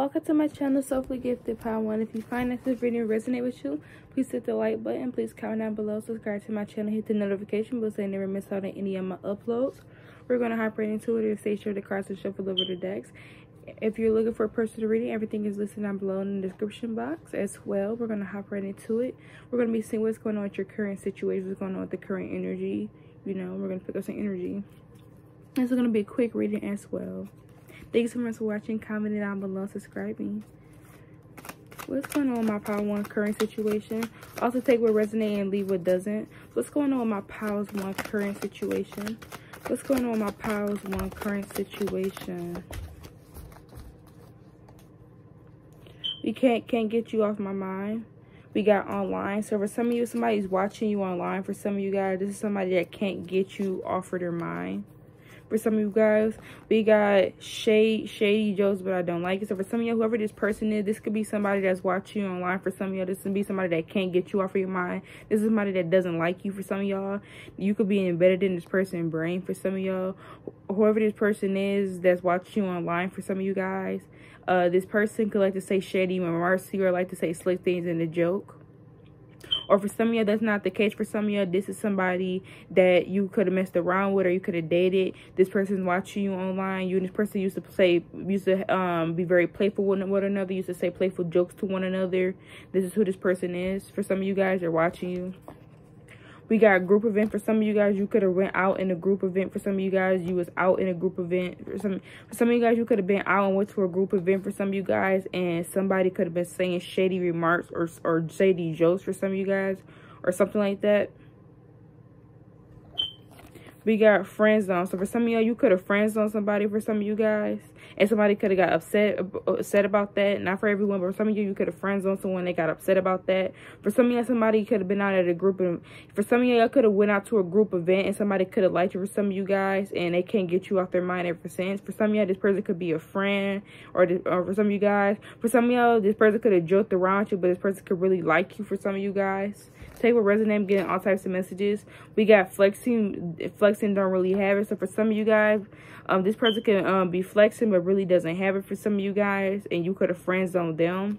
welcome to my channel, Soulfully Gifted Power One. If you find that this video resonate with you, please hit the like button. Please comment down below, subscribe to my channel, hit the notification bell so you never miss out on any of my uploads. We're going to hop right into it and stay sure to cross and shuffle over the decks. If you're looking for a personal reading, everything is listed down below in the description box as well. We're going to hop right into it. We're going to be seeing what's going on with your current situation, what's going on with the current energy. You know, we're going to pick up some energy. This is going to be a quick reading as well. Thank you so much for watching. Comment down below. Subscribing. What's going on with my Power 1 current situation? Also take what resonates and leave what doesn't. What's going on with my Powers 1 current situation? What's going on with my Powers 1 current situation? We can't can't get you off my mind. We got online. So for some of you, somebody's watching you online. For some of you guys, this is somebody that can't get you off of their mind for some of you guys. We got shade, shady jokes, but I don't like it. So for some of you, whoever this person is, this could be somebody that's watching you online. For some of y'all, this could be somebody that can't get you off of your mind. This is somebody that doesn't like you. For some of y'all, you could be embedded in this person's brain. For some of y'all, whoever this person is that's watching you online. For some of you guys, uh, this person could like to say shady remarks or like to say slick things in a joke or for some of you, that's not the case. For some of you, this is somebody that you could have messed around with or you could have dated. This person's watching you online. You and this person used to say, used to um, be very playful with one another. Used to say playful jokes to one another. This is who this person is. For some of you guys, are watching you. We got a group event for some of you guys. You could have went out in a group event. For some of you guys, you was out in a group event. For some, for some of you guys, you could have been out and went to a group event. For some of you guys, and somebody could have been saying shady remarks or or shady jokes for some of you guys, or something like that we got friend zone. So for some of y'all, you could have friend zone somebody for some of you guys. And somebody could have got upset upset about that. Not for everyone, but for some of you, you could have friend zone someone they got upset about that. For some of y'all, somebody could have been out at a group. And for some of y'all, could have went out to a group event and somebody could have liked you for some of you guys. And they can't get you off their mind ever since. For some of y'all, this person could be a friend. Or, this, or for some of you guys, for some of y'all, this person could have joked around you. But this person could really like you for some of you guys. Take what resonates, getting all types of messages. We got flexing. Flexing don't really have it. So for some of you guys, um, this person can um, be flexing but really doesn't have it for some of you guys. And you could have friend zoned them.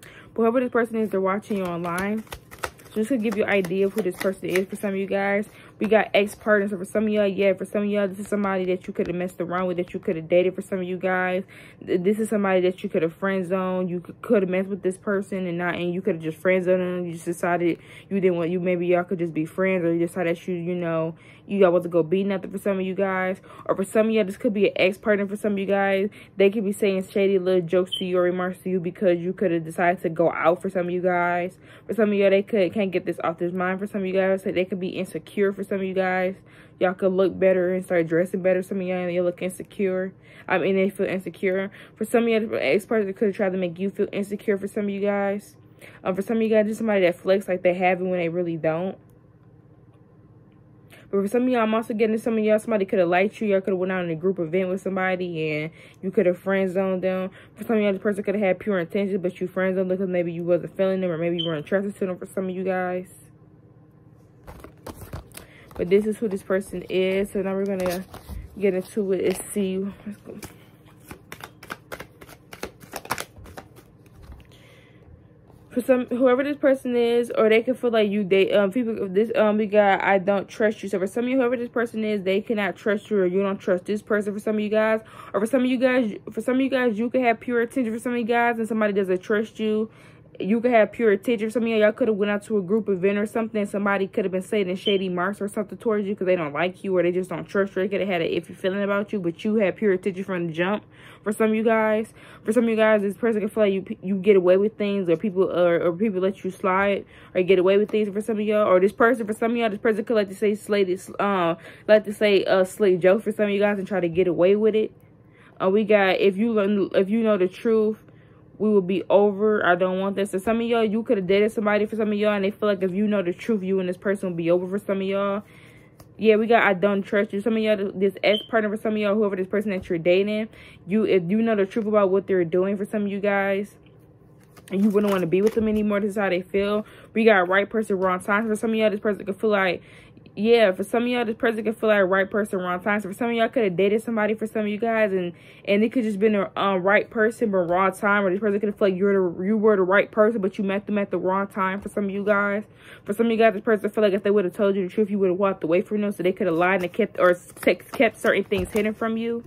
But whoever this person is, they're watching you online. So this could give you an idea of who this person is for some of you guys. We got ex-partners. For some of y'all, yeah, for some of y'all, this is somebody that you could have messed around with, that you could have dated for some of you guys. This is somebody that you could have friend zoned. You could have messed with this person and not, and you could have just friend zoned them. You just decided you didn't want, you maybe y'all could just be friends or you decided that you, you know, you got want to go be nothing for some of you guys. Or for some of y'all, this could be an ex-partner for some of you guys. They could be saying shady little jokes to you or remarks to you because you could have decided to go out for some of you guys. For some of y'all, they could can't get this off their mind. For some of you guys, they could be insecure for some of you guys. Y'all could look better and start dressing better. Some of y'all, you look insecure. I mean, they feel insecure. For some of y'all, ex-partners could try to make you feel insecure for some of you guys. Um, for some of you guys, just somebody that flex like they have it when they really don't. But for some of y'all, I'm also getting some of y'all, somebody could have liked you. Y'all could have went out in a group event with somebody and you could have friend zoned them. For some of y'all, the person could have had pure intentions, but you friend zoned them because maybe you wasn't feeling them or maybe you weren't attracted to them for some of you guys. But this is who this person is. So now we're going to get into it and see. Let's go. For some whoever this person is or they can feel like you they um people this um we got i don't trust you. So for some of you whoever this person is they cannot trust you or you don't trust this person for some of you guys. Or for some of you guys for some of you guys you could have pure attention for some of you guys and somebody doesn't trust you you could have pure attention. Some of y'all could have went out to a group event or something. Somebody could have been saying shady marks or something towards you because they don't like you or they just don't trust you. They could have had an iffy feeling about you, but you had pure attention from the jump. For some of you guys, for some of you guys, this person can feel like you you get away with things or people or, or people let you slide or get away with things for some of y'all. Or this person, for some of y'all, this person could like to say slay um, like to say uh, slay joke for some of you guys and try to get away with it. Uh, we got if you learn if you know the truth we will be over. I don't want this. So some of y'all, you could have dated somebody for some of y'all, and they feel like if you know the truth, you and this person will be over for some of y'all. Yeah, we got I don't trust you. Some of y'all, this ex partner for some of y'all, whoever this person that you're dating, you if you know the truth about what they're doing for some of you guys, and you wouldn't want to be with them anymore. This is how they feel. We got right person, wrong time. For some of y'all, this person could feel like yeah, for some of y'all, this person could feel like a right person, wrong time. So for some of y'all, could have dated somebody for some of you guys, and and it could just been a um, right person but wrong time, or this person could feel like you're the you were the right person, but you met them at the wrong time. For some of you guys, for some of you guys, this person feel like if they would have told you the truth, you would have walked away from them, so they could have lied and kept or kept certain things hidden from you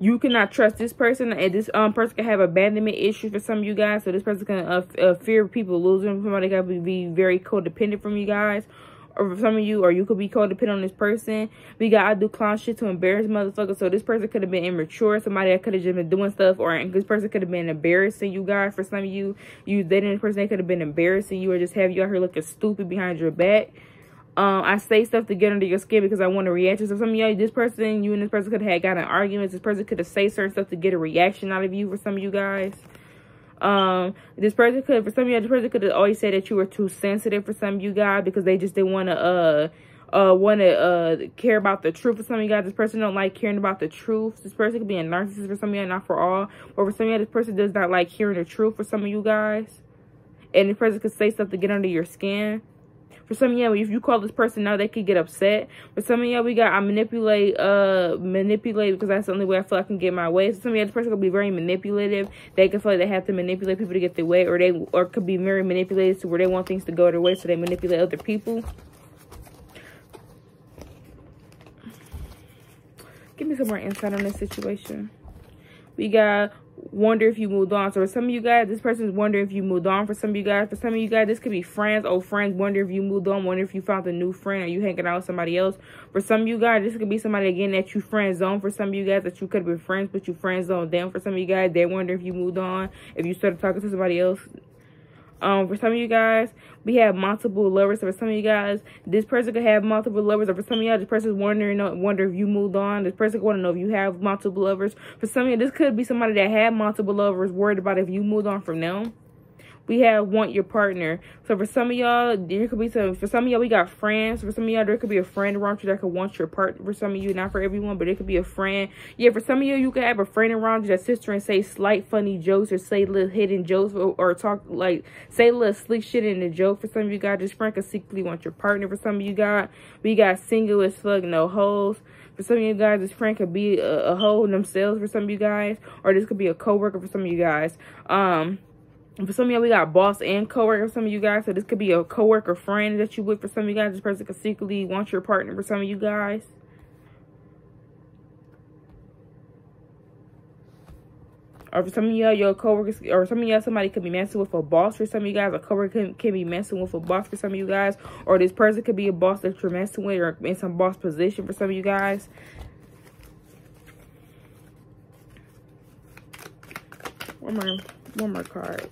you cannot trust this person and this um person can have abandonment issues for some of you guys so this person can uh, uh, fear people losing somebody. To be very codependent from you guys. Or for some of you or you could be codependent on this person. We got to do clown shit to embarrass motherfuckers so this person could have been immature. Somebody that could have just been doing stuff or this person could have been embarrassing you guys. For some of you you dating this person they could have been embarrassing you or just have you out here looking stupid behind your back um, I say stuff to get under your skin because I want a reaction. So some of y'all, this person, you and this person could have got an argument. This person could have say certain stuff to get a reaction out of you for some of you guys. Um, this person could, for some of y'all, this person could have always said that you were too sensitive for some of you guys because they just didn't want to, uh, uh, want to, uh, care about the truth for some of you guys. This person don't like caring about the truth. This person could be a narcissist for some of y'all, not for all. Or for some of y'all, this person does not like hearing the truth for some of you guys. And this person could say stuff to get under your skin. For some of y'all, if you call this person out, they could get upset. For some of y'all, we got I manipulate, uh, manipulate because that's the only way I feel I can get my way. So some of y'all, this person could be very manipulative. They could feel like they have to manipulate people to get their way, or they or could be very manipulated to where they want things to go their way, so they manipulate other people. Give me some more insight on this situation. We got wonder if you moved on. So for some of you guys, this person's wondering if you moved on. For some of you guys, for some of you guys, this could be friends, old friends, wonder if you moved on, wonder if you found a new friend, Are you hanging out with somebody else. For some of you guys, this could be somebody again that you friend zone. For some of you guys that you could have been friends, but you friend zone them. For some of you guys, they wonder if you moved on, if you started talking to somebody else. Um, for some of you guys, we have multiple lovers. So for some of you guys, this person could have multiple lovers. Or for some of y'all, this person's wondering, wonder if you moved on. This person want to know if you have multiple lovers. For some of you, this could be somebody that had multiple lovers, worried about if you moved on from them we have want your partner. So for some of y'all, there could be some, for some of y'all, we got friends. For some of y'all, there could be a friend around you that could want your partner. For some of you, not for everyone, but it could be a friend. Yeah, for some of you, you could have a friend around you that sister and say slight funny jokes or say little hidden jokes or, or talk like, say little slick shit in the joke. For some of you guys, this friend could secretly want your partner. For some of you got, we got single as fuck, no hoes. For some of you guys, this friend could be a, a hoe themselves for some of you guys. Or this could be a co-worker for some of you guys. Um, for some of y'all, we got boss and coworker for some of you guys. So this could be a coworker friend that you with for some of you guys. This person could secretly want your partner for some of you guys. Or for some of y'all, your coworkers, or some of y'all, somebody could be messing with a boss for some of you guys. A coworker can, can be messing with a boss for some of you guys. Or this person could be a boss that you're messing with or in some boss position for some of you guys. One more one more card.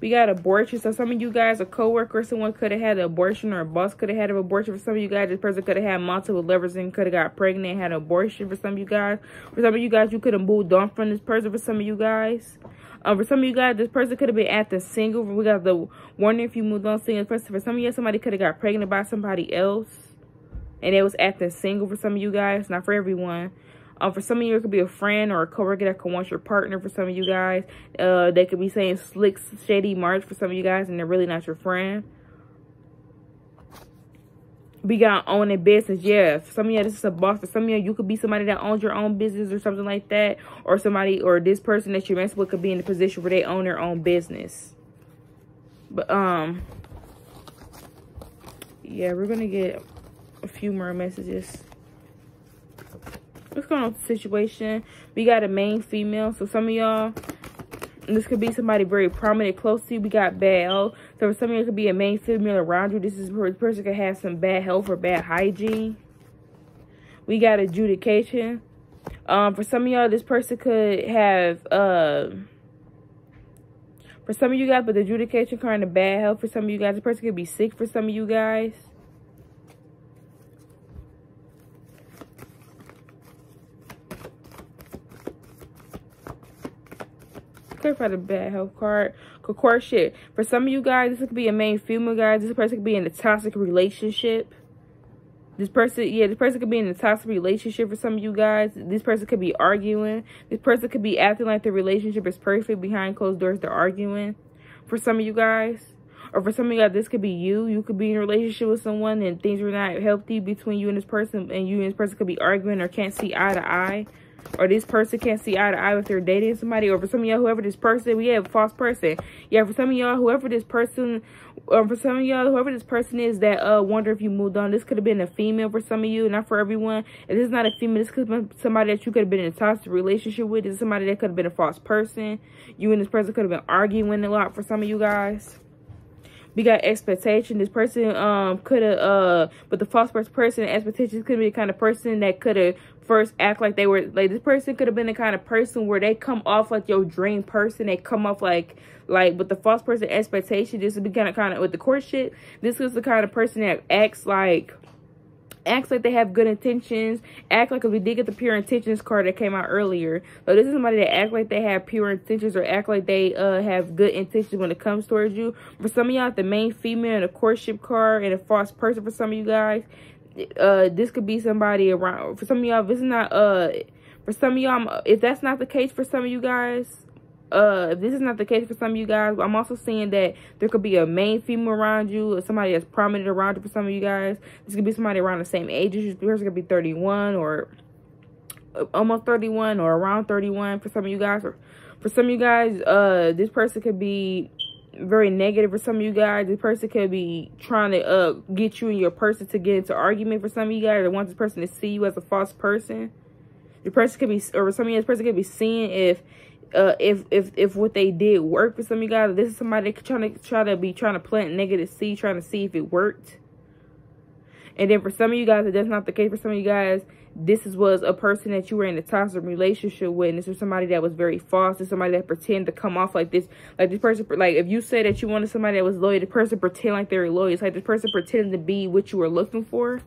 We got abortion. So some of you guys, a coworker, someone could have had an abortion or a boss could have had an abortion. For some of you guys, this person could have had multiple lovers and could have got pregnant and had an abortion. For some of you guys, for some of you guys, you could have moved on from this person. For some of you guys, um, for some of you guys, this person could have been acting single. We got the wondering if you moved on single. Person. For some of you, somebody could have got pregnant by somebody else, and it was acting single. For some of you guys, not for everyone. Um, for some of you, it could be a friend or a coworker that could want your partner. For some of you guys, uh, they could be saying slick, shady march for some of you guys, and they're really not your friend. We got owning business. Yeah, for some of you, this is a boss. For some of you, you could be somebody that owns your own business or something like that. Or somebody, or this person that you're messing with could be in a position where they own their own business. But, um, yeah, we're going to get a few more messages what's going on situation? We got a main female. So some of y'all, this could be somebody very prominent, close to you. We got bad. So for some of you, it could be a main female around you. This is the person could have some bad health or bad hygiene. We got adjudication. Um, for some of y'all, this person could have, uh, for some of you guys, but the adjudication kind of bad health for some of you guys. The person could be sick for some of you guys. Clarify the bad health card. Core shit. For some of you guys, this could be a main female guys. This person could be in a toxic relationship. This person, yeah, this person could be in a toxic relationship for some of you guys. This person could be arguing. This person could be acting like the relationship is perfect. Behind closed doors, they're arguing. for some of you guys. Or for some of you guys, this could be you. You could be in a relationship with someone and things are not healthy between you and this person. And you and this person could be arguing or can't see eye to eye or this person can't see eye to eye if they're dating somebody, or for some of y'all, whoever this person, we have a false person. Yeah, for some of y'all, whoever this person, or for some of y'all, whoever this person is that uh wonder if you moved on, this could have been a female for some of you, not for everyone. If this is not a female, this could have been somebody that you could have been in a toxic relationship with. This is somebody that could have been a false person. You and this person could have been arguing a lot for some of you guys we got expectation. This person um could have uh but the false person expectations could be the kind of person that could have first act like they were like this person could have been the kind of person where they come off like your dream person. They come off like like with the false person expectation. This would be kind of kind of with the courtship. This is the kind of person that acts like acts like they have good intentions, act like if we did get the pure intentions card that came out earlier. So this is somebody that act like they have pure intentions or act like they uh have good intentions when it comes towards you. For some of y'all, the main female and a courtship card and a false person for some of you guys. Uh, this could be somebody around. For some of y'all, this is not uh. For some of y'all, if that's not the case for some of you guys, uh if this is not the case for some of you guys i'm also seeing that there could be a main female around you or somebody that's prominent around you for some of you guys this could be somebody around the same age as you this person could be 31 or uh, almost 31 or around 31 for some of you guys or for some of you guys uh this person could be very negative for some of you guys. This person could be trying to uh get you and your person to get into argument for some of you guys. They want this person to see you as a false person. The person could be or some of you this person could be seeing if uh, if if if what they did worked for some of you guys, this is somebody trying to try to be trying to plant negative seed, trying to see if it worked. And then for some of you guys, if that's not the case for some of you guys, this is, was a person that you were in a toxic relationship with. And this was somebody that was very false. This somebody that pretend to come off like this. Like this person, like if you say that you wanted somebody that was loyal, the person pretend like they're loyal. It's like this person pretending to be what you were looking for.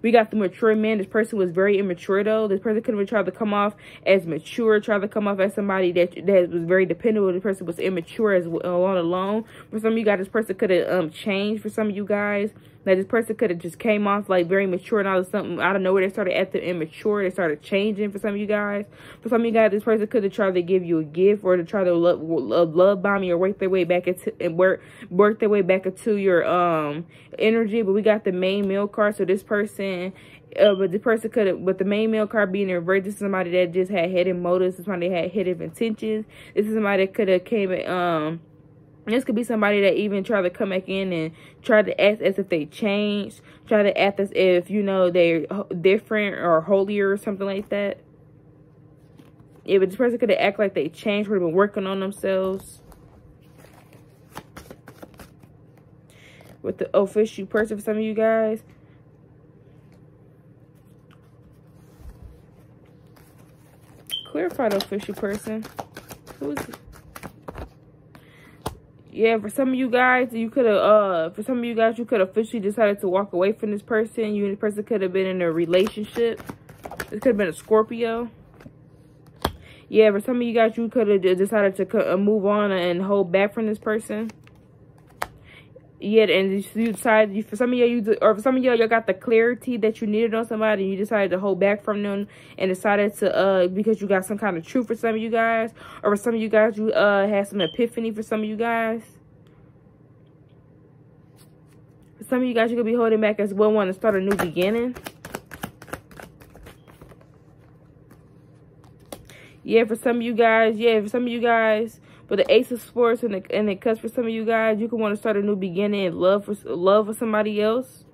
We got the mature man. This person was very immature though. This person could have tried to come off as mature, tried to come off as somebody that that was very dependable. This person was immature as well alone. For some of you guys, this person could have um changed. For some of you guys, that this person could have just came off like very mature and all of something out of nowhere. They started acting immature. They started changing for some of you guys. For some of you guys, this person could have tried to give you a gift or to try to love, love, love bomb you or work their way back into and work work their way back into your um energy. But we got the main male card, so this person uh, but the person could have, but the main male card being reversed, this is somebody that just had hidden motives. This is somebody that had hidden intentions. This is somebody that could have came, um, this could be somebody that even try to come back in and try to act as if they changed, try to act as if, you know, they're different or holier or something like that. Yeah, but this person could act like they changed, have been working on themselves. With the official person for some of you guys. Clarify the official person. Who is it? Yeah, for some of you guys, you could have, uh, for some of you guys, you could have officially decided to walk away from this person. You and this person could have been in a relationship. This could have been a Scorpio. Yeah, for some of you guys, you could have decided to uh, move on and hold back from this person. Yeah, and you decided, for some of y'all, you, or for some of y'all, y'all got the clarity that you needed on somebody, and you decided to hold back from them, and decided to, uh, because you got some kind of truth for some of you guys, or for some of you guys, you, uh, had some epiphany for some of you guys. Some of you guys, you could be holding back as well, want to start a new beginning. Yeah, for some of you guys, yeah, for some of you guys, but the Ace of Swords and the and it cuts for some of you guys, you can want to start a new beginning and love for love for somebody else.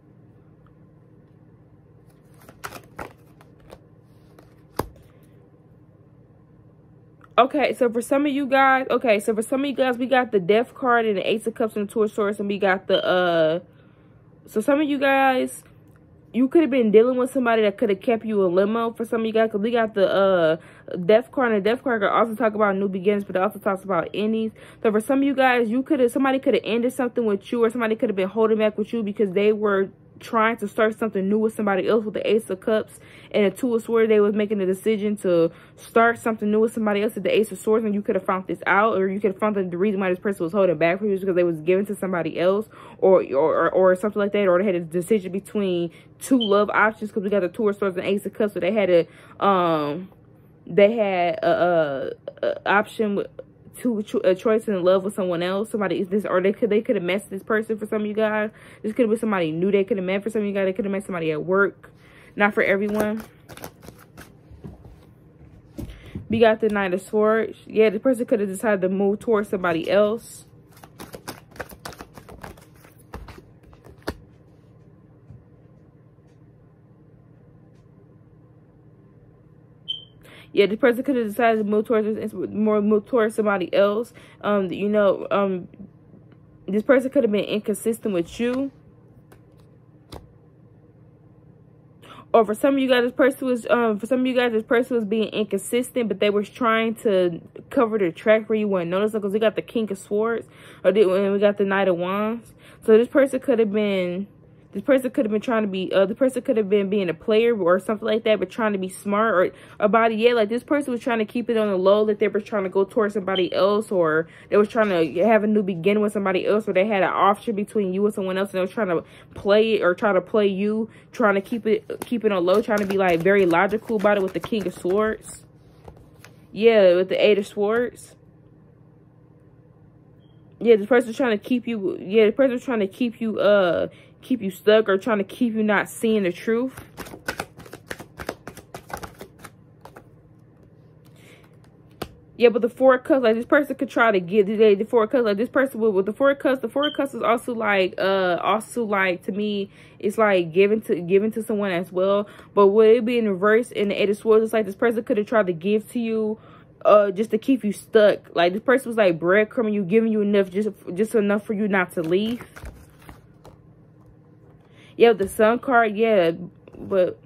Okay, so for some of you guys, okay, so for some of you guys, we got the Death card and the Ace of Cups and the Two of Swords, and we got the uh. So some of you guys, you could have been dealing with somebody that could have kept you a limo for some of you guys. Because we got the uh, Death card and the Death card could also talk about new beginnings, but it also talks about endings. So for some of you guys, you could have somebody could have ended something with you, or somebody could have been holding back with you because they were trying to start something new with somebody else with the Ace of Cups and the Two of Swords. They was making a decision to start something new with somebody else with the Ace of Swords, and you could have found this out, or you could have found that the reason why this person was holding back for you is because they was given to somebody else, or or or something like that, or they had a decision between two love options because we got the Two of Swords and Ace of Cups, so they had a um they had a, a, a option to a choice in love with someone else. Somebody is this, or they could they could have met this person for some of you guys. This could have been somebody new they could have met for some of you guys. They could have met somebody at work. Not for everyone. We got the Knight of Swords. Yeah, the person could have decided to move towards somebody else. Yeah, this person could have decided to move towards more move towards somebody else. Um, you know, um, this person could have been inconsistent with you. Or for some of you guys, this person was um for some of you guys, this person was being inconsistent, but they were trying to cover their track where you wouldn't notice because we got the King of Swords, or did, and we got the Knight of Wands. So this person could have been this person could have been trying to be, uh, the person could have been being a player or something like that, but trying to be smart or about it. Yeah, like this person was trying to keep it on the low, that they were trying to go towards somebody else, or they was trying to have a new beginning with somebody else, or they had an option between you and someone else, and they was trying to play it or try to play you, trying to keep it, keep it on low, trying to be like very logical about it with the King of Swords. Yeah, with the Eight of Swords. Yeah, this person's trying to keep you, yeah, the person's trying to keep you, uh, keep you stuck or trying to keep you not seeing the truth. Yeah, but the four cups, like this person could try to get today the four cups, like this person with, with the four cups, the four cups is also like uh also like to me it's like given to given to someone as well. But would it be in reverse in the eight of swords? It's like this person could have tried to give to you uh just to keep you stuck. Like this person was like breadcrumbing you, giving you enough just just enough for you not to leave. Yeah, the sun card, yeah, but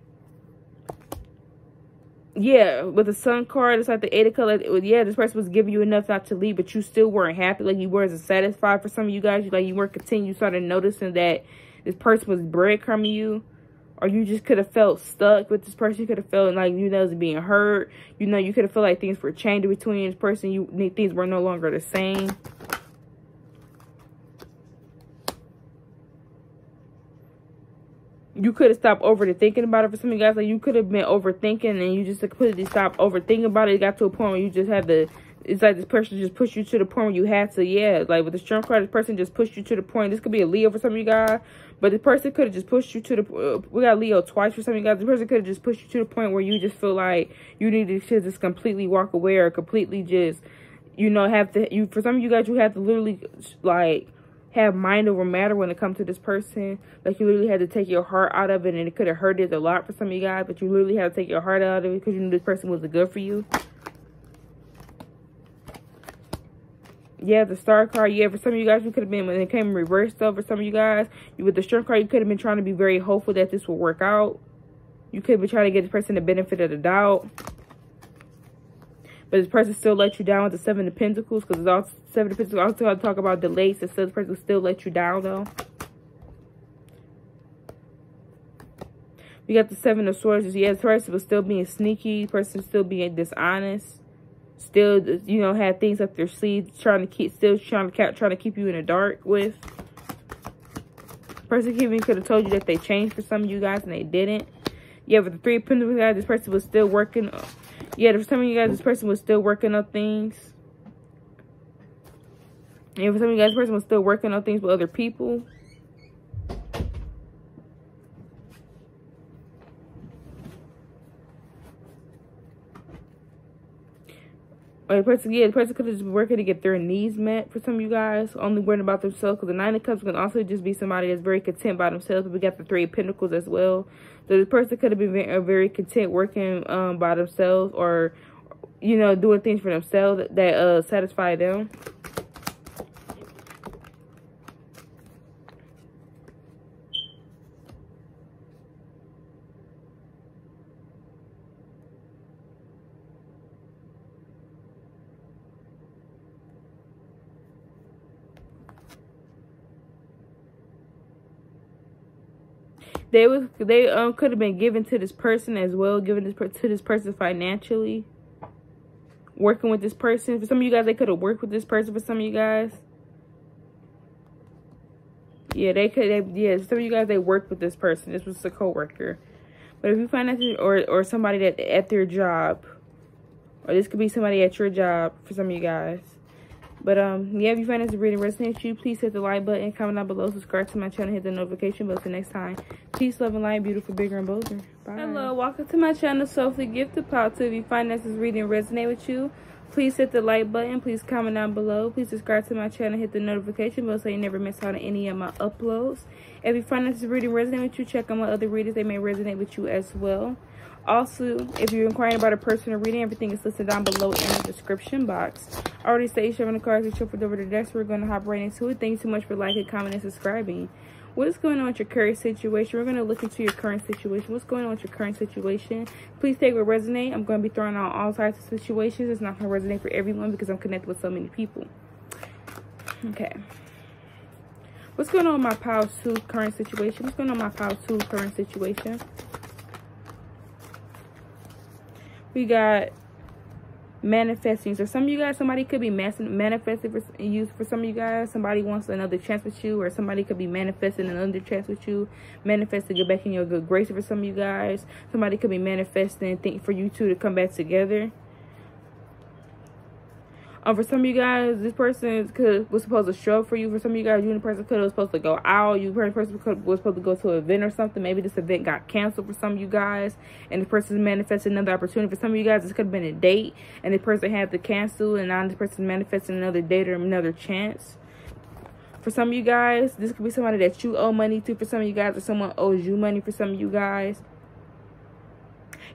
yeah, with the sun card, it's like the eight of color. Yeah, this person was giving you enough not to leave, but you still weren't happy. Like you weren't satisfied for some of you guys. You like you weren't continuing. You started noticing that this person was breadcrumbing you, or you just could have felt stuck with this person. You could have felt like you know was being hurt. You know, you could have felt like things were changing between this person. You things were no longer the same. You could have stopped over thinking about it for some of you guys. Like you could have been overthinking and you just completely stopped overthinking about it. It got to a point where you just had to. It's like this person just pushed you to the point where you had to. Yeah, like with the strong card, this person just pushed you to the point. This could be a Leo for some of you guys, but the person could have just pushed you to the. Uh, we got Leo twice for some of you guys. The person could have just pushed you to the point where you just feel like you needed to just completely walk away or completely just, you know, have to. You for some of you guys, you have to literally like have mind over matter when it comes to this person. Like you literally had to take your heart out of it and it could have hurted a lot for some of you guys, but you literally had to take your heart out of it because you knew this person was a good for you. Yeah, the star card. Yeah, for some of you guys, you could have been, when it came reversed though, for some of you guys, you with the strength card, you could have been trying to be very hopeful that this will work out. You could be trying to get this person the benefit of the doubt. But this person still let you down with the Seven of Pentacles because it's all Seven of Pentacles. I Also, to talk about delays. The this person still let you down though. We got the Seven of Swords. Yeah, this person was still being sneaky. Person still being dishonest. Still, you know, had things up their sleeves, trying to keep, still trying to keep, trying to keep you in the dark with. Person even could have told you that they changed for some of you guys and they didn't. Yeah, but the Three of Pentacles guys, this person was still working yeah, for some of you guys, this person was still working on things. And for some of you guys, this person was still working on things with other people. Or the person, yeah, the person could have just been working to get their needs met for some of you guys. Only worrying about themselves. Because the Nine of Cups can also just be somebody that's very content by themselves. But we got the Three of Pentacles as well. So this person could have been very, very content working um, by themselves or, you know, doing things for themselves that, that uh, satisfy them. They was they um could have been given to this person as well, given this to this person financially. Working with this person. For some of you guys, they could have worked with this person. For some of you guys. Yeah, they could. They, yeah, some of you guys, they worked with this person. This was a co-worker. But if you find that, or, or somebody that at their job, or this could be somebody at your job for some of you guys. But um, yeah, if you find this reading resonate with you, please hit the like button, comment down below, subscribe to my channel, hit the notification bell. Until next time, peace, love, and light, beautiful, bigger, and bolder. Bye. Hello, welcome to my channel, Soulfully Gifted Power. If you find this is reading resonate with you, please hit the like button. Please comment down below. Please subscribe to my channel, hit the notification bell so you never miss out on any of my uploads. If you find this reading resonate with you, check on my other readers. They may resonate with you as well. Also, if you're inquiring about a personal reading, everything is listed down below in the description box. I already say seven the cards are shuffled over the desk. We're going to hop right into it. Thank you so much for liking, commenting, and subscribing. What is going on with your current situation? We're going to look into your current situation. What's going on with your current situation? Please take what resonate. I'm going to be throwing out all types of situations. It's not going to resonate for everyone because I'm connected with so many people. Okay. What's going on with my Power 2 current situation? What's going on with my Power 2 current situation? We got manifesting. So some of you guys, somebody could be manifesting for you. For some of you guys, somebody wants another chance with you, or somebody could be manifesting another chance with you, manifesting get back in your good grace. For some of you guys, somebody could be manifesting think for you two to come back together. Um, for some of you guys, this person could was supposed to show up for you. For some of you guys, you and the person could was supposed to go out. You person could, was supposed to go to an event or something. Maybe this event got canceled for some of you guys, and the person manifested another opportunity. For some of you guys, this could have been a date, and the person had to cancel, and now this person manifesting another date or another chance. For some of you guys, this could be somebody that you owe money to. For some of you guys, or someone owes you money. For some of you guys.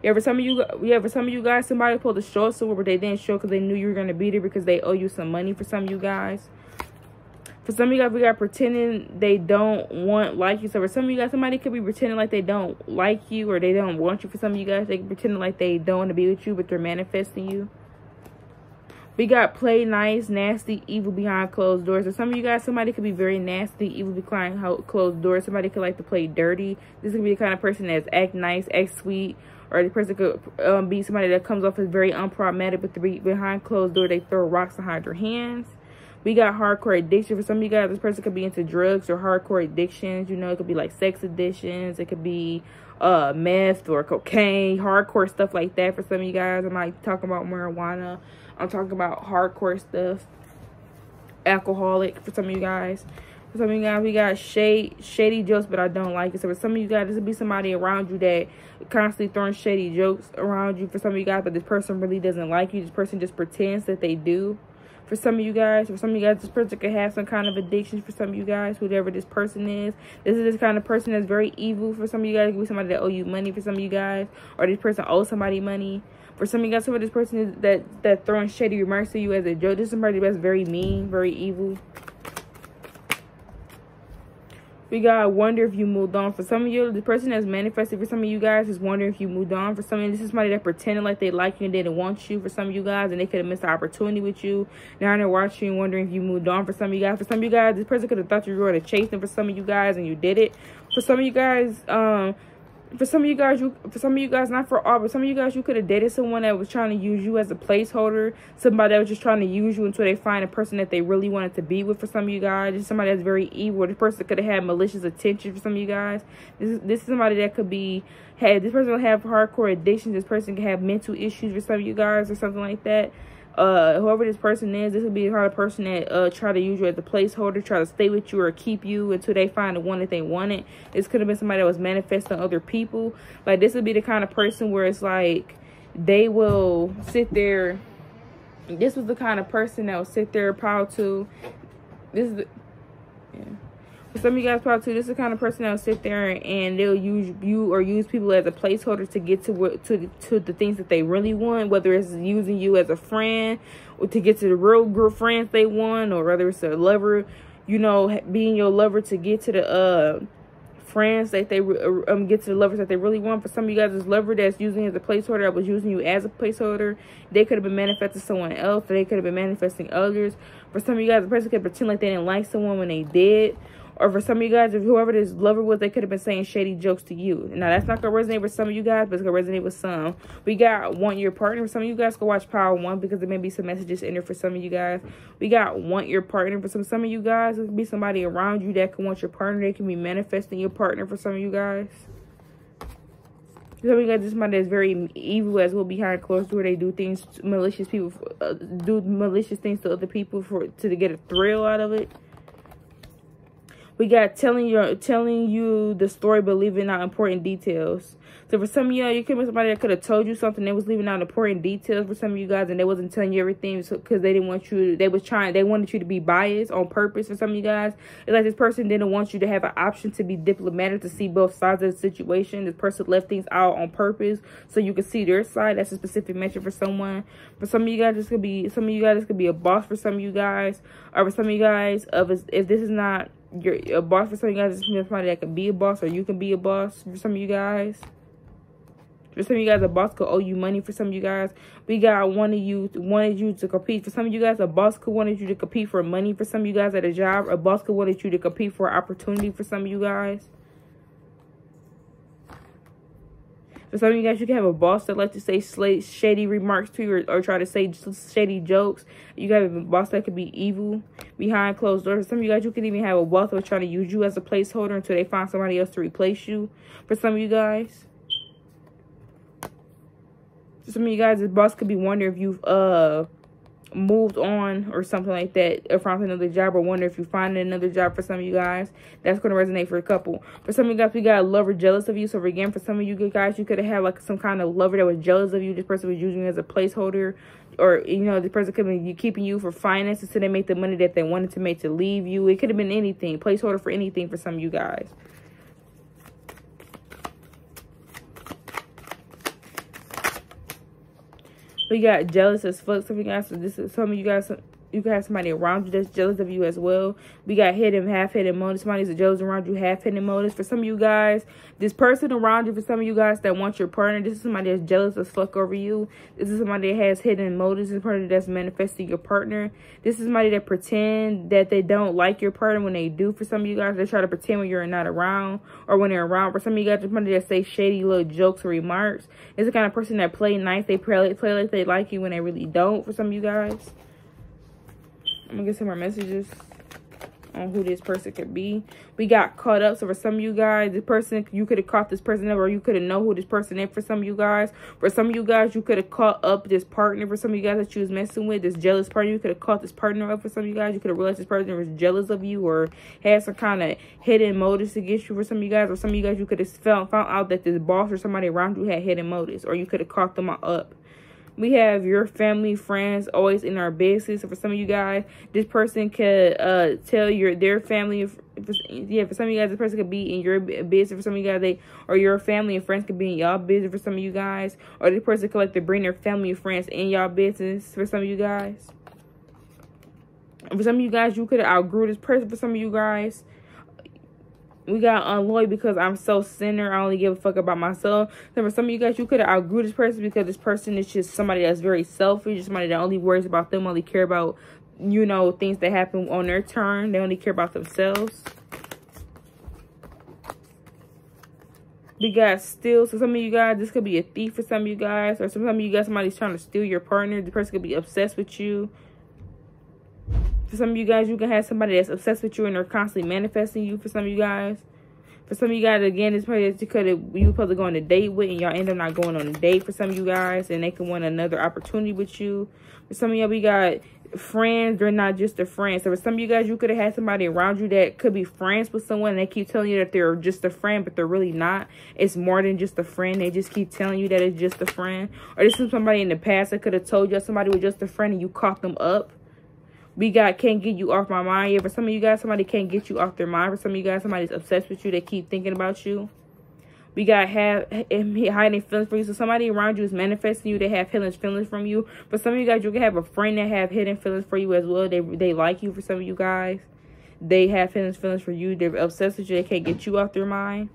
Yeah, for some of you, yeah, for some of you guys, somebody pulled a show somewhere, but they didn't show because they knew you were gonna be there because they owe you some money. For some of you guys, for some of you guys, we got pretending they don't want like you. So for some of you guys, somebody could be pretending like they don't like you or they don't want you. For some of you guys, they pretending like they don't want to be with you, but they're manifesting you. We got play nice, nasty, evil behind closed doors. Or some of you guys, somebody could be very nasty, evil behind closed doors. Somebody could like to play dirty. This could be the kind of person that's act nice, act sweet, or the person could um, be somebody that comes off as very unproblematic, but the behind closed door, they throw rocks behind your hands. We got hardcore addiction. For some of you guys, this person could be into drugs or hardcore addictions. You know, it could be like sex addictions. It could be uh, meth or cocaine, hardcore stuff like that. For some of you guys, I'm not talking about marijuana. I'm talking about hardcore stuff. Alcoholic for some of you guys. For some of you guys, we got shade, shady jokes, but I don't like it. So for some of you guys, this would be somebody around you that constantly throwing shady jokes around you. For some of you guys, but this person really doesn't like you. This person just pretends that they do. For some of you guys, for some of you guys, this person could have some kind of addiction. For some of you guys, whoever this person is, this is this kind of person that's very evil. For some of you guys, it could be somebody that owe you money. For some of you guys, or this person owes somebody money. For some of you guys, of this person is that that throwing shady remarks to you as a joke. This is somebody that's very mean, very evil. We got wonder if you moved on. For some of you, the person that's manifested for some of you guys is wondering if you moved on. For some of you, this is somebody that pretended like they like you and didn't want you. For some of you guys, and they could have missed the opportunity with you. Now they're watching and wondering if you moved on. For some of you guys, for some of you guys, this person could have thought you were to chase them. For some of you guys, and you did it. For some of you guys, um, for some of you guys, you for some of you guys, not for all, but some of you guys, you could have dated someone that was trying to use you as a placeholder. Somebody that was just trying to use you until they find a person that they really wanted to be with. For some of you guys, just somebody that's very evil. This person could have had malicious attention. For some of you guys, this is this is somebody that could be had. This person will have hardcore addictions. This person can have mental issues. For some of you guys, or something like that uh whoever this person is this would be the kind of person that uh try to use you as a placeholder try to stay with you or keep you until they find the one that they wanted. This could have been somebody that was manifesting other people. Like this would be the kind of person where it's like they will sit there this was the kind of person that will sit there proud to this is the, some of you guys probably too, this is the kind of person that'll sit there and they'll use you or use people as a placeholder to get to to to the things that they really want, whether it's using you as a friend or to get to the real good friends they want, or whether it's a lover, you know, being your lover to get to the uh friends that they uh, um get to the lovers that they really want. For some of you guys, this lover that's using as a placeholder that was using you as a placeholder, they could have been manifesting someone else. They could have been manifesting others. For some of you guys, the person could pretend like they didn't like someone when they did or for some of you guys, if whoever this lover was, they could have been saying shady jokes to you. Now, that's not going to resonate with some of you guys, but it's going to resonate with some. We got want your partner. Some of you guys, go watch Power 1 because there may be some messages in there for some of you guys. We got want your partner. For some, some of you guys, it could be somebody around you that can want your partner. They can be manifesting your partner for some of you guys. Some of you guys, this somebody that's very evil as well behind closed door. They do things, malicious people, uh, do malicious things to other people for to get a thrill out of it. We got telling you telling you the story but leaving out important details. So for some of y'all, you could be somebody that could have told you something. They was leaving out important details for some of you guys, and they wasn't telling you everything because they didn't want you. They was trying. They wanted you to be biased on purpose. For some of you guys, it's like this person didn't want you to have an option to be diplomatic to see both sides of the situation. This person left things out on purpose so you could see their side. That's a specific metric for someone. For some of you guys, this could be some of you guys. This could be a boss for some of you guys, or for some of you guys, of if this is not you're a boss for some of you guys, it's somebody that can be a boss or you can be a boss for some of you guys. For some of you guys, a boss could owe you money. For some of you guys, we got one of you wanted you to compete. For some of you guys, a boss could wanted you to compete for money. For some of you guys at a job, a boss could wanted you to compete for opportunity. For some of you guys. For some of you guys, you can have a boss that like to say shady remarks to you or, or try to say shady jokes. You got a boss that could be evil behind closed doors. For some of you guys, you can even have a wealth that's trying to use you as a placeholder until they find somebody else to replace you. For some of you guys. For some of you guys, this boss could be wondering if you've uh moved on or something like that or found another job or wonder if you find another job for some of you guys that's going to resonate for a couple. For some of you guys we got a lover jealous of you. So again for some of you guys you could have had like some kind of lover that was jealous of you. This person was using you as a placeholder or you know the person could be keeping you for finances so they make the money that they wanted to make to leave you. It could have been anything placeholder for anything for some of you guys We got jealous as fuck. Some of you guys, this is some of you guys, you can have somebody around you that's jealous of you as well. We got hidden, half hidden motives. Somebody's jealous around you, half hidden motives. For some of you guys, this person around you, for some of you guys that want your partner, this is somebody that's jealous as fuck over you. This is somebody that has hidden motives. This is somebody that's manifesting your partner. This is somebody that pretend that they don't like your partner when they do. For some of you guys, they try to pretend when you're not around or when they're around. For some of you guys, somebody that say shady little jokes or remarks. It's the kind of person that play nice. They play, play like they like you when they really don't. For some of you guys. I'm gonna get some more messages on who this person could be. We got caught up. So for some of you guys, this person, you could have caught this person up or you could have know who this person is for some of you guys. For some of you guys, you could have caught up this partner for some of you guys that you was messing with, this jealous partner. You could have caught this partner up for some of you guys. You could have realized this person was jealous of you or had some kind of hidden motives against you for some of you guys. Or some of you guys, you could have found, found out that this boss or somebody around you had hidden motives or you could have caught them up we have your family friends always in our business. So for some of you guys this person could uh tell your their family yeah for some of you guys this person could be in your business. For some of you guys they or your family and friends could be in y'all business. For some of you guys or this person could like to bring their family and friends in y'all business. For some of you guys. For some of you guys you could outgrew this person. For some of you guys we got unloyed because I'm so sinner. I only give a fuck about myself. So for some of you guys, you could have outgrew this person because this person is just somebody that's very selfish, somebody that only worries about them, only care about, you know, things that happen on their turn. They only care about themselves. We got steal. So some of you guys, this could be a thief for some of you guys. Or some of you guys, somebody's trying to steal your partner. The person could be obsessed with you. For some of you guys, you can have somebody that's obsessed with you and they're constantly manifesting you for some of you guys. For some of you guys, again, it's probably you could you supposed to go on a date with and y'all end up not going on a date for some of you guys and they can want another opportunity with you. For some of y'all, we got friends, they're not just a friend. So for some of you guys, you could have had somebody around you that could be friends with someone and they keep telling you that they're just a friend, but they're really not. It's more than just a friend. They just keep telling you that it's just a friend. Or this is somebody in the past that could have told you somebody was just a friend and you caught them up. We got can't get you off my mind. Yeah, for some of you guys, somebody can't get you off their mind. For some of you guys, somebody's obsessed with you. They keep thinking about you. We got have hiding feelings for you. So somebody around you is manifesting you. They have hidden feelings from you. For some of you guys, you can have a friend that have hidden feelings for you as well. They they like you. For some of you guys, they have hidden feelings for you. They're obsessed with you. They can't get you off their mind.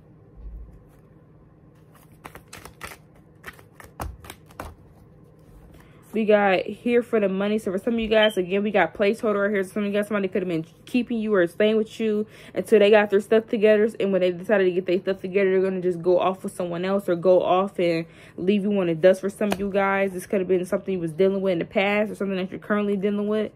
We got here for the money. So for some of you guys, again, we got placeholder right here. So some of you guys, somebody could have been keeping you or staying with you until they got their stuff together. And when they decided to get their stuff together, they're going to just go off with someone else or go off and leave you on the dust for some of you guys. This could have been something you was dealing with in the past or something that you're currently dealing with.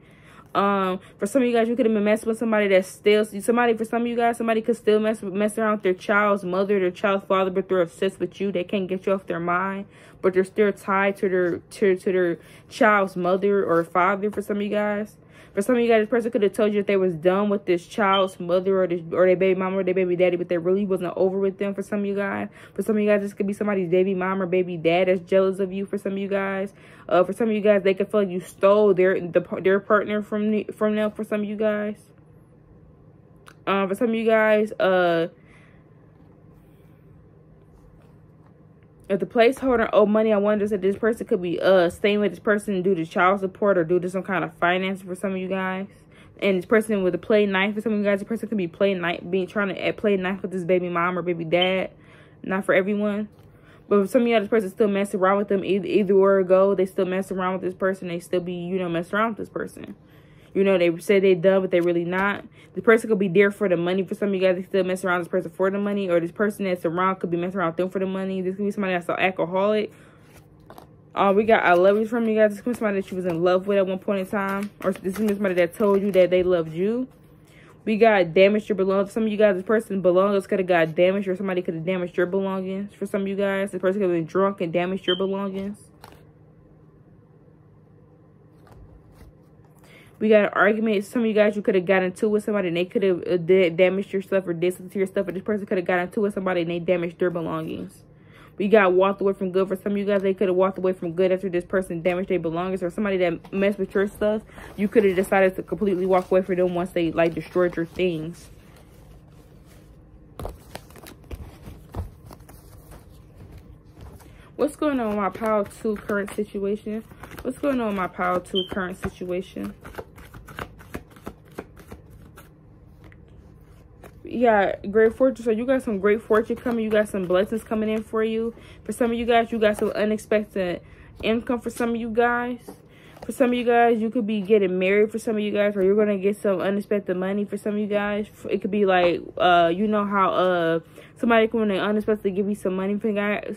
Um, for some of you guys, you could have been messing with somebody that's still somebody. For some of you guys, somebody could still mess mess around with their child's mother, their child's father, but they're obsessed with you. They can't get you off their mind, but they're still tied to their to to their child's mother or father. For some of you guys, for some of you guys, this person could have told you that they was done with this child's mother or this or their baby mama or their baby daddy, but they really wasn't over with them. For some of you guys, for some of you guys, this could be somebody's baby mom or baby dad that's jealous of you. For some of you guys, uh, for some of you guys, they could feel like you stole their the, their partner from the, from them. For some of you guys, um, for some of you guys, uh if the placeholder owe money, I wonder if this person could be uh staying with this person due to child support or due to some kind of finance for some of you guys. And this person with a play knife for some of you guys, the person could be playing knife, being trying to play knife with this baby mom or baby dad. Not for everyone. But for some of you, guys, this person still mess around with them either, either or go. They still mess around with this person. They still be, you know, mess around with this person. You know, they say they done, but they really not. The person could be there for the money. For some of you guys, they still mess around this person for the money. Or this person that's around could be messing around them for the money. This could be somebody that's an alcoholic. Uh, we got I love you from you guys. This could be somebody that you was in love with at one point in time. Or this could be somebody that told you that they loved you. We got damaged your belongings. Some of you guys, this person belongings could have got damaged or somebody could have damaged your belongings. For some of you guys, this person could have been drunk and damaged your belongings. We got an argument. Some of you guys, you could have gotten into with somebody and they could have uh, damaged your stuff or did something to your stuff. Or this person could have gotten into with somebody and they damaged their belongings. We got walked away from good. For some of you guys, they could have walked away from good after this person damaged their belongings. Or somebody that messed with your stuff, you could have decided to completely walk away from them once they, like, destroyed your things. What's going on my pile 2 current situation? What's going on my pile 2 current situation? Yeah, great fortune. So you got some great fortune coming. You got some blessings coming in for you. For some of you guys, you got some unexpected income for some of you guys. For some of you guys, you could be getting married for some of you guys, or you're gonna get some unexpected money for some of you guys. It could be like, uh, you know how uh somebody can unexpectedly give you some money for guys.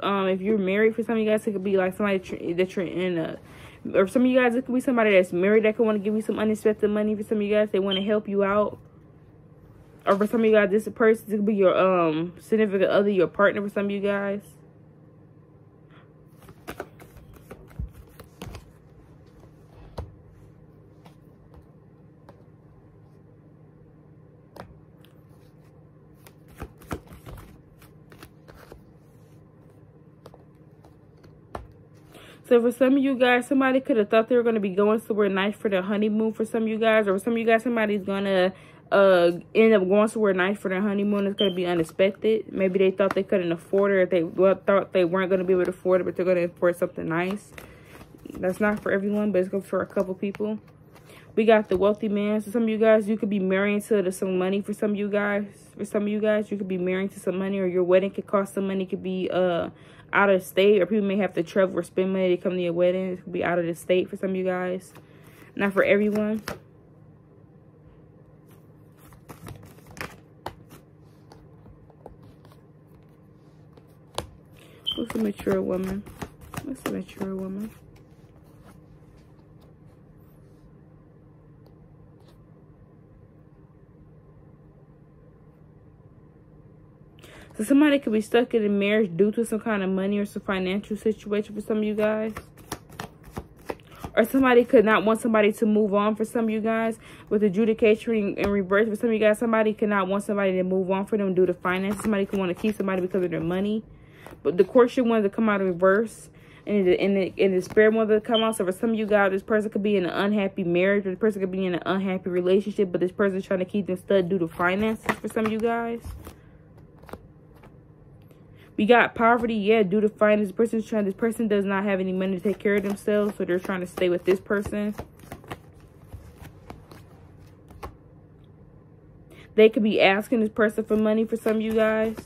Um, if you're married for some of you guys, it could be like somebody that you're in a or some of you guys, it could be somebody that's married that could want to give you some unexpected money. For some of you guys, they want to help you out or for some of you guys, this person could be your um significant other, your partner for some of you guys. So for some of you guys, somebody could have thought they were going to be going somewhere nice for their honeymoon for some of you guys. Or for some of you guys, somebody's going to uh end up going somewhere nice for their honeymoon it's going to be unexpected. Maybe they thought they couldn't afford it or they thought they weren't going to be able to afford it but they're going to afford something nice. That's not for everyone but it's good for a couple people. We got the wealthy man. So some of you guys you could be marrying to some money for some of you guys for some of you guys. You could be marrying to some money or your wedding could cost some money. It could be uh out of state or people may have to travel or spend money to come to your wedding. It could be out of the state for some of you guys. Not for everyone What's a mature woman? What's a mature woman? So somebody could be stuck in a marriage due to some kind of money or some financial situation for some of you guys. Or somebody could not want somebody to move on for some of you guys with adjudication in reverse. For some of you guys, somebody could not want somebody to move on for them due to finance. Somebody could want to keep somebody because of their money. But the courtship wanted to come out in reverse. And the, and, the, and the spirit wanted to come out. So for some of you guys, this person could be in an unhappy marriage. Or this person could be in an unhappy relationship. But this person is trying to keep them stud due to finances for some of you guys. We got poverty, yeah, due to finance. This person's trying. This person does not have any money to take care of themselves, so they're trying to stay with this person. They could be asking this person for money for some of you guys.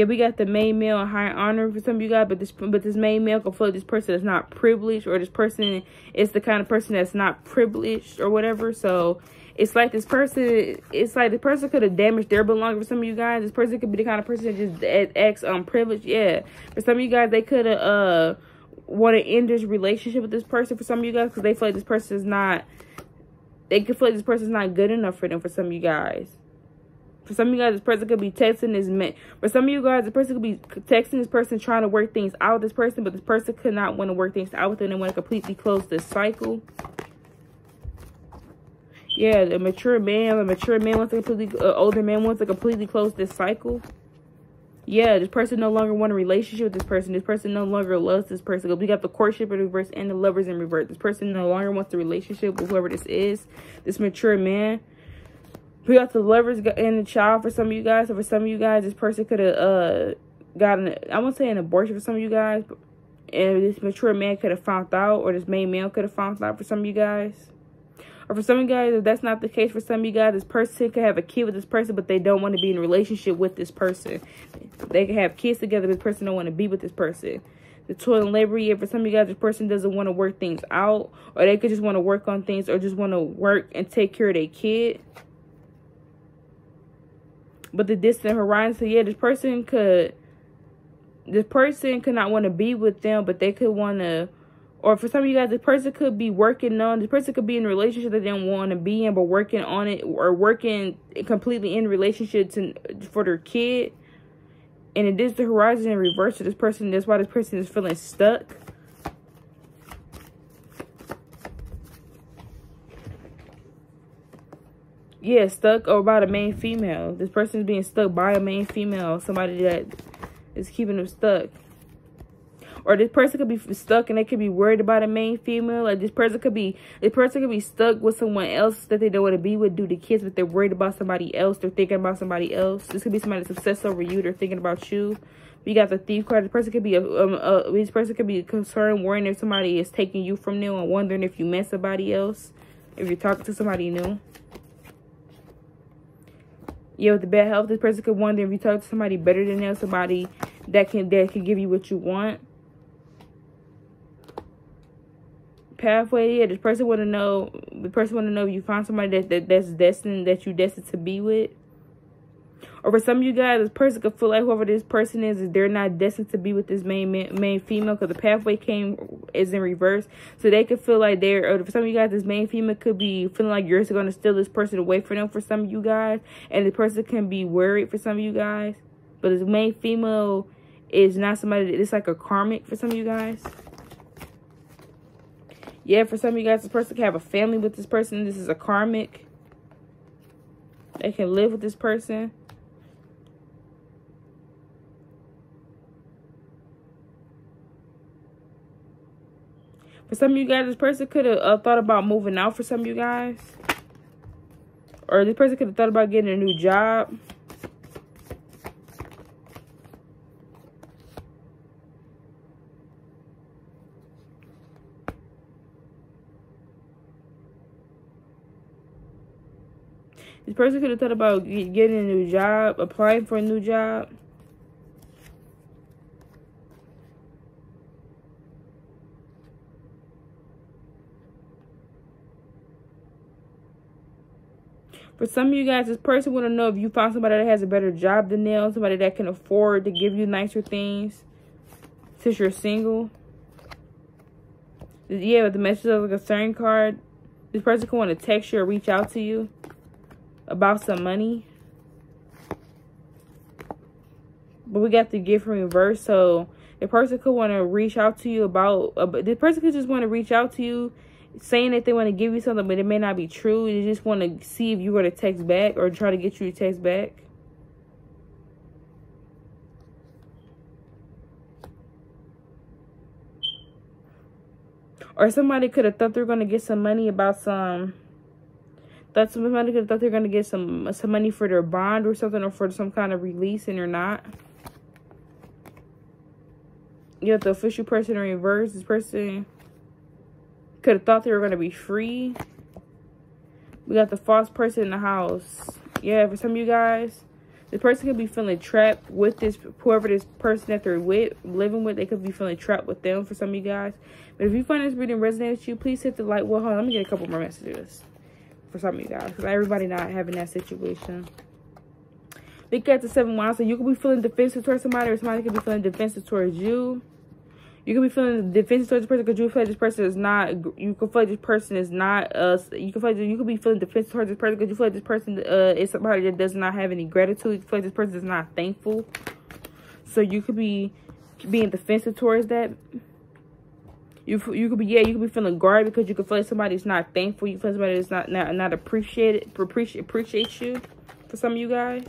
Yeah, we got the main male and high honor for some of you guys, but this but this main male can feel this person is not privileged or this person is the kind of person that's not privileged or whatever. So it's like this person, it's like the person could have damaged their belongings for some of you guys. This person could be the kind of person that just acts unprivileged. Yeah, for some of you guys, they could have uh want to end this relationship with this person for some of you guys because they feel like this person is not they can feel like this person is not good enough for them for some of you guys for some of you guys this person could be texting this man for some of you guys the person could be texting this person trying to work things out with this person but this person could not want to work things out with them and want to completely close this cycle yeah the mature man a mature man wants to completely uh, older man wants to completely close this cycle yeah, this person no longer want a relationship with this person. This person no longer loves this person. We got the courtship in reverse and the lovers in reverse. This person no longer wants the relationship with whoever this is. This mature man. We got the lovers and the child for some of you guys. So for some of you guys, this person could have uh gotten, I won't say an abortion for some of you guys. And this mature man could have found out. Or this main male could have found out for some of you guys. Or for some of you guys, if that's not the case for some of you guys, this person could have a kid with this person, but they don't want to be in a relationship with this person. They could have kids together, but this person don't want to be with this person. The toil and labor, yeah, for some of you guys, this person doesn't want to work things out, or they could just want to work on things, or just want to work and take care of their kid. But the distant horizon, so yeah, this person could, this person could not want to be with them, but they could want to or for some of you guys, this person could be working on, this person could be in a relationship that they don't want to be in, but working on it or working completely in relationship to, for their kid. And it is the horizon in reverse to this person. That's why this person is feeling stuck. Yeah, stuck or by the main female. This person is being stuck by a main female. Somebody that is keeping them stuck or this person could be stuck and they could be worried about a main female Like this person could be this person could be stuck with someone else that they don't want to be with due to kids but they're worried about somebody else they're thinking about somebody else this could be somebody that's obsessed over you they're thinking about you we got the thief card. This person could be a, um, a this person could be concerned, worrying if somebody is taking you from them, and wondering if you met somebody else, if you're talking to somebody new. Yeah, with the bad health, this person could wonder if you talk to somebody better than them, somebody that can that can give you what you want. pathway yeah this person want to know the person want to know if you find somebody that, that that's destined that you destined to be with or for some of you guys this person could feel like whoever this person is they're not destined to be with this main main female because the pathway came is in reverse so they could feel like they're or for some of you guys this main female could be feeling like you're going to steal this person away from them for some of you guys and the person can be worried for some of you guys but this main female is not somebody that it's like a karmic for some of you guys yeah, for some of you guys, this person can have a family with this person. This is a karmic. They can live with this person. For some of you guys, this person could have uh, thought about moving out for some of you guys. Or this person could have thought about getting a new job. This person could have thought about getting a new job, applying for a new job. For some of you guys, this person want to know if you found somebody that has a better job than them, somebody that can afford to give you nicer things since you're single. Yeah, with the message of the concern card, this person can want to text you or reach out to you about some money. But we got the gift reverse. So a person could want to reach out to you about, uh, the person could just want to reach out to you saying that they want to give you something, but it may not be true. They just want to see if you're going to text back or try to get you to text back. Or somebody could have thought they were going to get some money about some that somebody could thought they're gonna get some some money for their bond or something or for some kind of release and they're not. You have the official person in reverse. This person could have thought they were gonna be free. We got the false person in the house. Yeah, for some of you guys, this person could be feeling trapped with this whoever this person that they're with living with. They could be feeling trapped with them for some of you guys. But if you find this reading resonates with you, please hit the like. Well, hold on, let me get a couple more messages for some of you guys because everybody not having that situation. Look at the seven wands. So you could be feeling defensive towards somebody or somebody could be feeling defensive towards you. You could be feeling defensive towards this person because you feel like this person is not. You can feel like this person is not. Uh, you can feel like you could be feeling defensive towards this person because you feel like this person uh is somebody that does not have any gratitude. You feel like this person is not thankful. So you could be being defensive towards that. You you could be yeah you could be feeling guarded because you could feel like somebody's not thankful. You feel like somebody is not not not appreciated appreciate appreciate you. For some of you guys.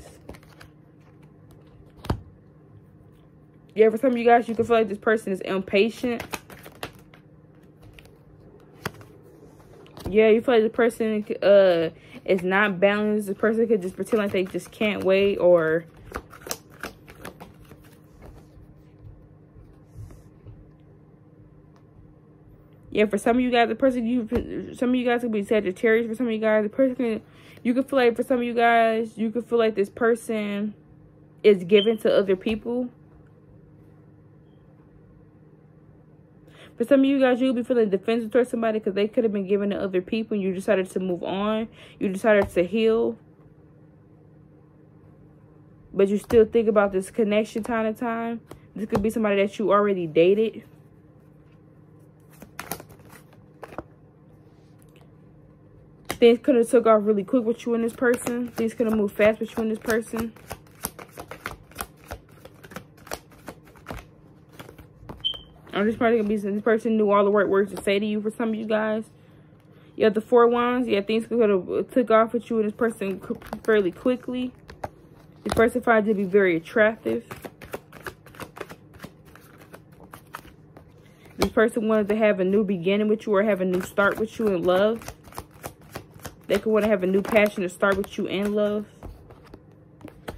Yeah, for some of you guys, you can feel like this person is impatient. Yeah, you feel like the person uh is not balanced. The person could just pretend like they just can't wait or Yeah, for some of you guys, the person you some of you guys could be Sagittarius. For some of you guys, the person you could feel like for some of you guys, you could feel like this person is given to other people. For some of you guys, you'll be feeling defensive towards somebody because they could have been given to other people and you decided to move on. You decided to heal. But you still think about this connection time to time. This could be somebody that you already dated. Things could have took off really quick with you and this person. Things could have moved fast with you and this person. Or this probably gonna be this person knew all the right words to say to you for some of you guys. You have the four wands. Yeah, things could have uh, took off with you and this person fairly quickly. This person finds to be very attractive. This person wanted to have a new beginning with you or have a new start with you in love. They could want to have a new passion to start with you in love.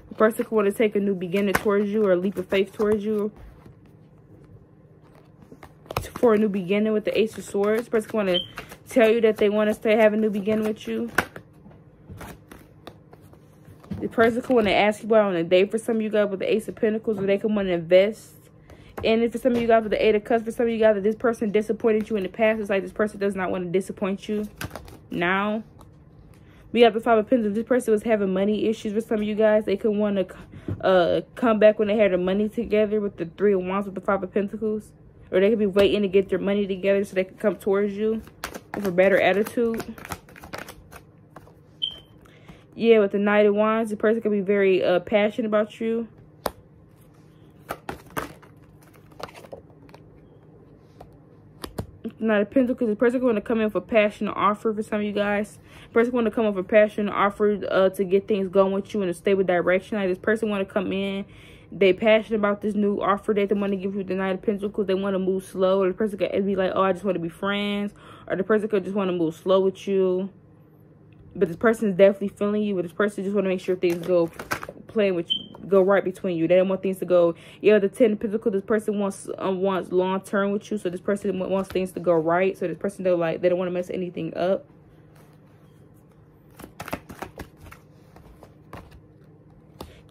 The person could want to take a new beginning towards you or a leap of faith towards you for a new beginning with the Ace of Swords. Person want to tell you that they want to to have a new beginning with you. The person could want to ask you about on a date for some of you guys with the Ace of Pentacles, or they could want to invest. And if for some of you guys with the Eight of Cups, for some of you guys that this person disappointed you in the past, it's like this person does not want to disappoint you now. We got the Five of Pentacles. This person was having money issues with some of you guys. They could want to uh, come back when they had the money together with the Three of Wands with the Five of Pentacles. Or they could be waiting to get their money together so they can come towards you with a better attitude. Yeah, with the Knight of Wands, the person could be very uh, passionate about you. Knight of Pentacles, the person going to come in for passionate offer for some of you guys. Person going to come in for passionate offer uh, to get things going with you in a stable direction. Like this person want to come in they passionate about this new offer that they want to give you the Knight of Pentacles. They want to move slow. Or the person could be like, oh, I just want to be friends. Or the person could just want to move slow with you. But this person is definitely feeling you. But this person just want to make sure things go playing with you, go right between you. They don't want things to go. Yeah, the Ten of Pentacles. This person wants um, wants long term with you. So this person wants things to go right. So this person don't like they don't want to mess anything up.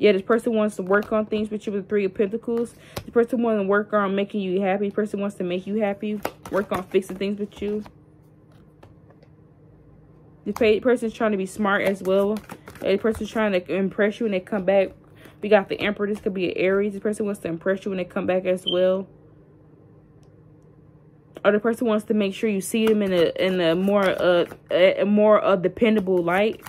Yeah, this person wants to work on things with you with the Three of Pentacles. This person wants to work on making you happy. This person wants to make you happy. Work on fixing things with you. The person's trying to be smart as well. The person's trying to impress you when they come back. We got the Emperor. This could be an Aries. This person wants to impress you when they come back as well. Or the person wants to make sure you see them in a in a more uh a more uh, dependable light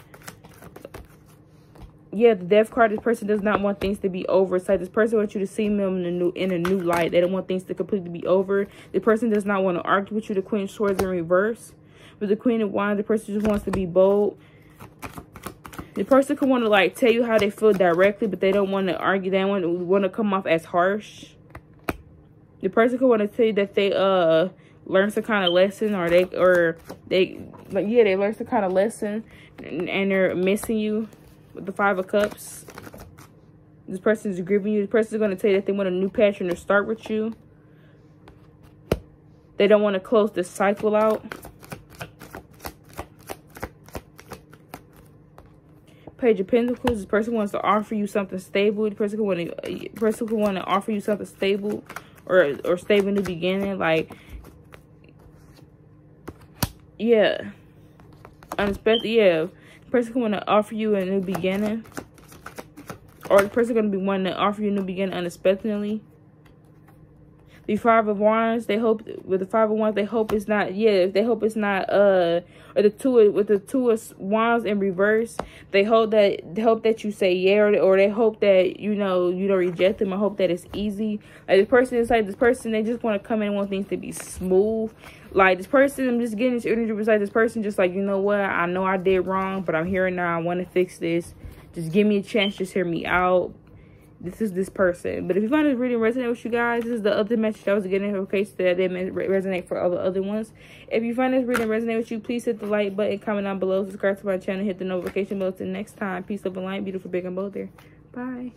yeah, the death card, this person does not want things to be over. It's like this person wants you to see them in a new in a new light. They don't want things to completely be over. The person does not want to argue with you. The Queen of Swords in reverse. With the Queen of Wands, the person just wants to be bold. The person could want to like tell you how they feel directly, but they don't want to argue. They want to want to come off as harsh. The person could want to tell you that they uh learn some kind of lesson or they or they like yeah they learn some kind of lesson and, and they're missing you the Five of Cups. This person is grieving you. This person is going to tell you that they want a new passion to start with you. They don't want to close this cycle out. Page of Pentacles. This person wants to offer you something stable. The person could want to, uh, person could want to offer you something stable or or stable in the beginning. Like, yeah, unexpected. Yeah, person who want to offer you a new beginning. Or the person going to be wanting to offer you a new beginning unexpectedly. the five of wands they hope with the five of wands they hope it's not yeah they hope it's not uh or the two with the two of wands in reverse they hope that they hope that you say yeah or, or they hope that you know you don't reject them i hope that it's easy like this person is like this person they just want to come in and want things to be smooth like this person i'm just getting this energy was like this person just like you know what i know i did wrong but i'm here now i want to fix this just give me a chance just hear me out this is this person. But if you find this reading resonate with you guys, this is the other message I was getting in case that didn't resonate for the other ones. If you find this reading resonate with you, please hit the like button, comment down below, subscribe to my channel, hit the notification bell. Till next time, peace, love, and light. Beautiful, big, and bold there. Bye.